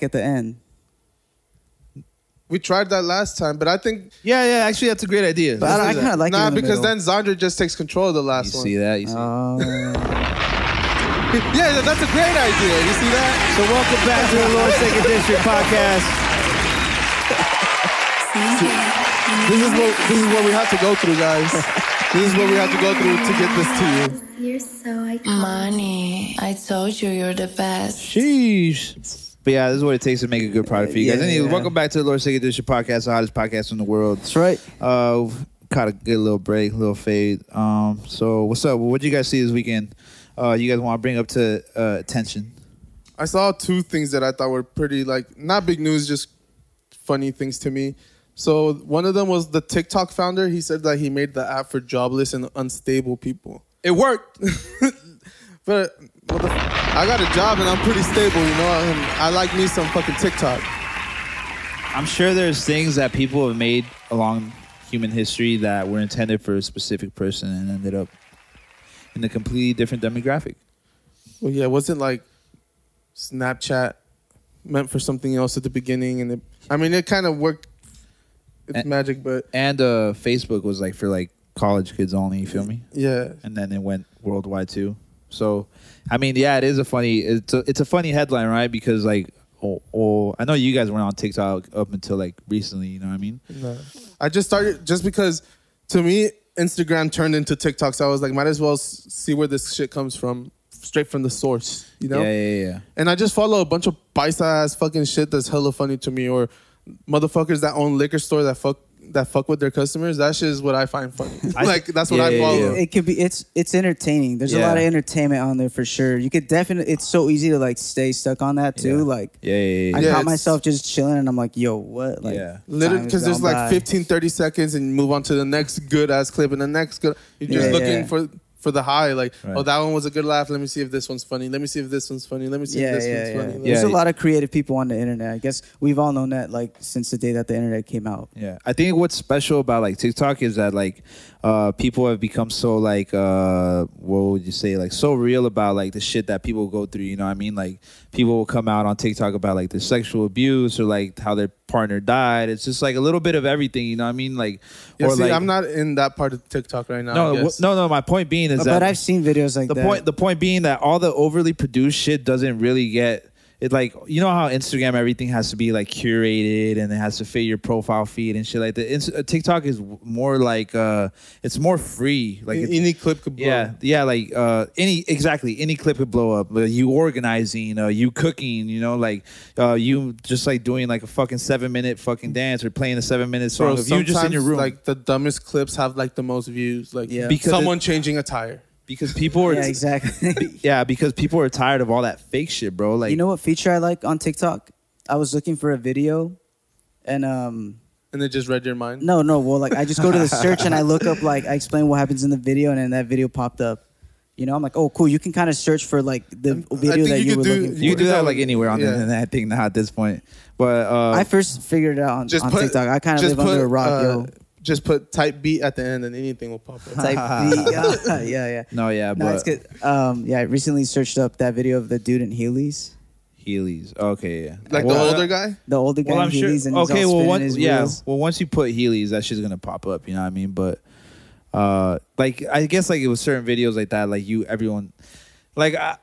at the end. We tried that last time, but I think Yeah, yeah. Actually, that's a great idea. But I, I kind of like it nah in the because middle. then Zandra just takes control of the you last one. see that? You see? Oh. Yeah, that's a great idea. You see that? so welcome back to the Lord's Sacred District podcast. This is what this is what we have to go through, guys. this is what we have to go through to get this to you. You're so iconic. Money, I told you you're the best. Sheesh. But yeah, this is what it takes to make a good product for you guys. Yeah, Anyways, yeah. welcome back to the Lord's Sacred District podcast, the hottest podcast in the world. That's right. Uh, caught a good little break, little fade. Um, so what's up? What did you guys see this weekend? Uh, you guys want to bring up to uh, attention? I saw two things that I thought were pretty like not big news, just funny things to me. So one of them was the TikTok founder. He said that he made the app for jobless and unstable people. It worked, but what the f- I got a job and I'm pretty stable, you know. And I like me some fucking TikTok. I'm sure there's things that people have made along human history that were intended for a specific person and ended up in a completely different demographic. Well, yeah, it wasn't like Snapchat meant for something else at the beginning, and it, I mean, it kind of worked. It's Eh. magic, but And uh, Facebook was like for like college kids only. You feel me? yeah, and then it went worldwide too. So, I mean, yeah, it is a funny. It's a, it's a funny headline, right? Because like, oh, oh, I know you guys weren't on TikTok up until like recently. You know what I mean? No. I just started just because to me Instagram turned into TikTok, so I was like, might as well see where this shit comes from, straight from the source, you know. Yeah, yeah, yeah. And I just follow a bunch of paisa ass fucking shit that's hella funny to me, or motherfuckers that own liquor store that fuck that fuck with their customers. That shit is what I find funny. Like that's what yeah, I yeah, follow. yeah. It could be. It's it's entertaining. There's a lot of entertainment on there for sure. You could definitely. It's so easy to like stay stuck on that too. Yeah. Like Yeah, yeah, yeah. I Yeah, caught myself just chilling, and I'm like, yo, what? Like, Yeah. Literally, because there's there's like by. 15, 30 seconds, and you move on to the next good ass clip, and the next good. You're just Yeah, looking yeah. for for the high. Like, oh, Right. oh, that one was a good laugh. Let me see if this one's funny. Let me see if this one's funny. Let me see Yeah, if this yeah, one's yeah. funny. Let There's Yeah. a lot of creative people on the internet. I guess we've all known that like since the day that the internet came out. Yeah, I think what's special about like TikTok is that like uh, people have become so like uh, what would you say like so real about like the shit that people go through. You know what I mean? Like people will come out on TikTok about like their sexual abuse or like how their partner died. It's just like a little bit of everything. You know what I mean? Like Yeah, or see, like I'm not in that part of TikTok right now. no I w- no no. My point being is But, that I've seen videos like the that. point the point being that all the overly produced shit doesn't really get it like you know how Instagram everything has to be like curated and it has to fit your profile feed and shit like that. Inst- uh, TikTok is more like uh it's more free like any clip could blow. yeah yeah like uh any exactly any clip could blow up. You organizing, uh, you cooking, you know like uh you just like doing like a fucking seven minute fucking dance or playing a seven minute song Bro, of you just in your room Like the dumbest clips have like the most views. Like Yeah. Because someone changing a tire. Because people are yeah, exactly. yeah because people are tired of all that fake shit, bro. Like you know what feature I like on TikTok? I was looking for a video, and um, And they just read your mind. no, no, well, like I just go to the search and I look up like I explain what happens in the video, and then that video popped up. You know, I'm like, oh, cool. You can kind of search for like the video think that you you, were do- looking for. You can do that like anywhere on the Yeah. internet. I think now at this point, but uh, I first figured it out on, Just on put TikTok. I kind of just live under a rock, uh, yo. Just put type B at the end and anything will pop up. Type B. yeah, yeah. no, yeah, No, it's but good. Um, yeah, I recently searched up that video of the dude in Heelys, Heelys. Okay, yeah, Like Well, the older guy. the older guy Well, in I'm sure. Heelys, and he's Okay, all well, spinning once his yeah, wheels. well, once you put Heelys, that shit's gonna pop up. You know what I mean? But uh, like I guess like it was certain videos like that, like you, everyone, like I,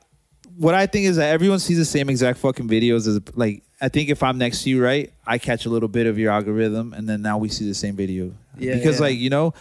what I think is that everyone sees the same exact fucking videos as like. I think if I'm next to you, right, I catch a little bit of your algorithm, and then now we see the same video. Yeah, because yeah. like you know,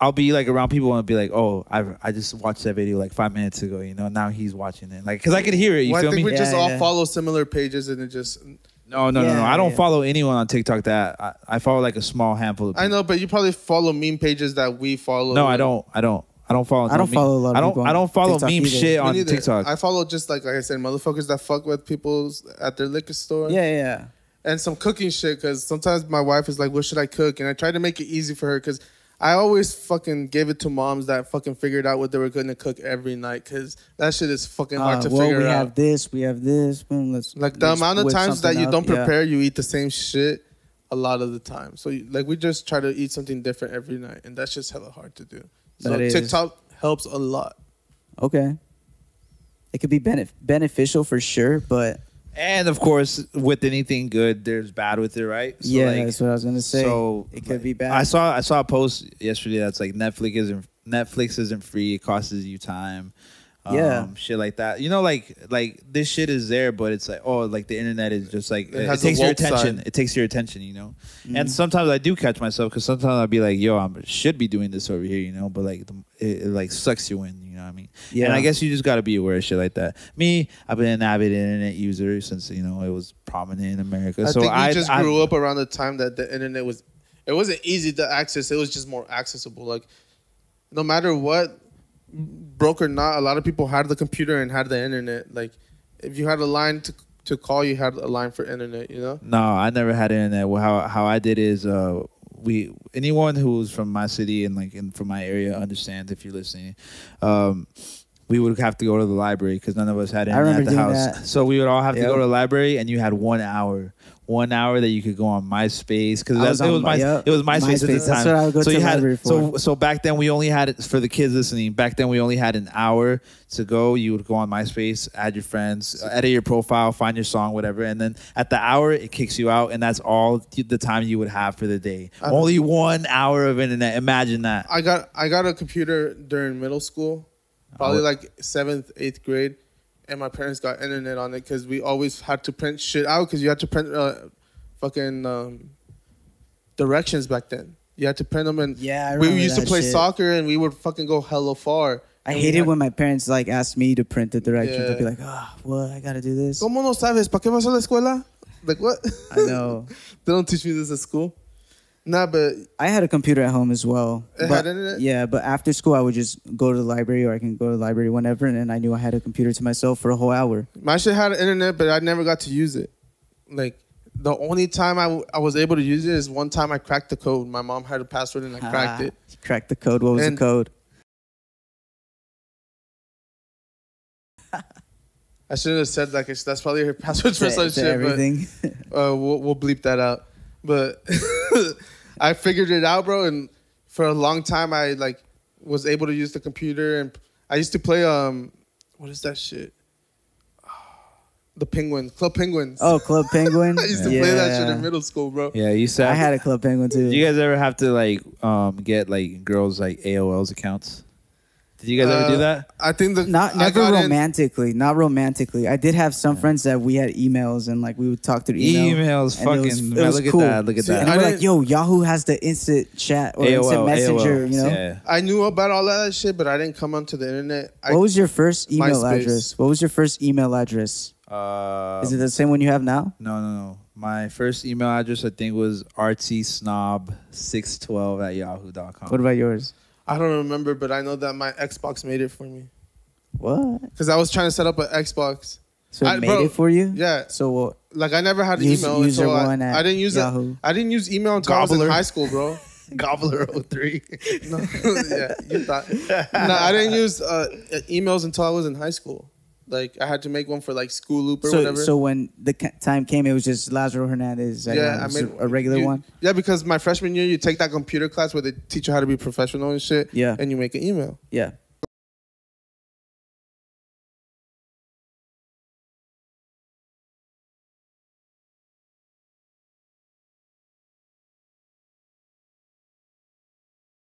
I'll be like around people and be like, oh, I I just watched that video like five minutes ago. You know, now he's watching it, like because I could hear it. You Well, I feel think me? we just Yeah, all follow similar pages and it just. No, no, no, no. I don't yeah. follow anyone on TikTok that I, I follow like a small handful of people. I know, but you probably follow meme pages that we follow. No, I don't. I don't. I don't follow. I don't no follow a lot of I don't. people I don't follow TikTok meme either. shit on. TikTok. I follow just like like I said, motherfuckers that fuck with people's at their liquor store. Yeah, yeah. And some cooking shit because sometimes my wife is like, "What should I cook?" And I try to make it easy for her because I always fucking gave it to moms that fucking figured out what they were going to cook every night because that shit is fucking hard Uh, to well, figure we out. We have this, we have this. Boom, let's like the let's amount of times that you up. don't Yeah. prepare, you eat the same shit a lot of the time. So like we just try to eat something different every night, and that's just hella hard to do. So. TikTok helps a lot. Okay. It could be benef- beneficial for sure, but And of course, with anything good, there's bad with it, right? So, yeah, like, that's what I was gonna say. So it could be bad. I saw I saw a post yesterday that's like Netflix isn't Netflix isn't free. It costs you time. Um, Yeah. shit like that. You know, like like this shit is there, but it's like oh, like the internet is just like It it, takes your attention. side. It takes your attention. You know, Mm-hmm. and sometimes I do catch myself because sometimes I'll be like, yo, I should be doing this over here. You know, but like the, it, it like sucks you in. You know what I mean? Yeah. And I guess you just got to be aware of shit like that. Me, I've been an avid internet user since you know it was prominent in America. I so think I just I- grew up around the time that the internet was. It wasn't easy to access. It was just more accessible. Like, no matter what, broke or not, a lot of people had the computer and had the internet. Like, if you had a line to to call, you had a line for internet. You know. No, I never had internet. Well, how how I did is uh we anyone who's from my city and like in from my area understands if you're listening. Um we would have to go to the library because none of us had internet at the house. that. So we would all have to go to the library, and you had one hour, one hour that you could go on MySpace because it was my- yep, it was MySpace, at the time. That's what I would go so to you had so so back then we only had it for the kids listening. Back then we only had an hour to go. You would go on MySpace, add your friends, edit your profile, find your song, whatever, and then at the hour it kicks you out, and that's all the time you would have for the day. Only one hour of internet. Imagine that. I got I got a computer during middle school, probably Oh. like seventh, eighth grade, and my parents got internet on it because we always had to print shit out because you had to print uh, fucking um, directions back then. You had to print them, and Yeah, I we used to play shit. soccer, and we would fucking go hella far. I hated had- when my parents like asked me to print the directions. I'd be like, oh, what? I gotta do this. ¿Cómo no sabes? ¿Para qué vas a la escuela? Like what? I know. they don't teach me this at school. Nah, but I had a computer at home as well. It but, had internet? Yeah, but after school, I would just go to the library, or I can go to the library whenever, and then I knew I had a computer to myself for a whole hour. my shit had internet, but I never got to use it. Like the only time I, w- I was able to use it is one time I cracked the code. My mom had a password and I cracked Ah, it. Cracked the code. What was And- the code? I shouldn't have said that 'cause that's probably her password for some shit. everything. But uh, we'll, we'll bleep that out. But I figured it out, bro. And for a long time, I like was able to use the computer, and I used to play um, what is that shit? The Penguins, Club Penguins. oh, Club Penguin. I used to play that shit in middle school, bro. Yeah, you said I had a Club Penguin too. Did you guys ever have to like um get like girls like AOL's accounts? Did you guys ever do Uh, that? I think the not never got in- romantically. Not romantically. I did have some friends that we had emails and like we would talk through email. Emails, and it fucking. was- it was look cool. at that. Look at See, And that. I we're like, yo, Yahoo has the instant chat or instant messenger. AOL, You know. Yeah. I knew about all that shit, but I didn't come onto the internet. I, What was your first email MySpace. address? What was your first email address? Uh, Is it the same one you have now? No, no, no. My first email address I think was rtsnob612 at yahoo.com. What about yours? I don't remember, but I know that my Xbox made it for me What? because I was trying to set up an Xbox. So it I- made bro, it for you? Yeah, So what? like I never had Use- email user until I, one at I didn't use Yahoo. it. I didn't use email until I was in high school, bro. Gobbler 03. no, yeah, you thought. No, I didn't use uh, emails until I was in high school. Like I had to make one for like School Loop or So, whatever. so when the time came, it was just Lazaro Hernandez. yeah. I made a regular you- one. Yeah, because my freshman year, you take that computer class where they teach you how to be professional and shit. Yeah. and you make an email. Yeah.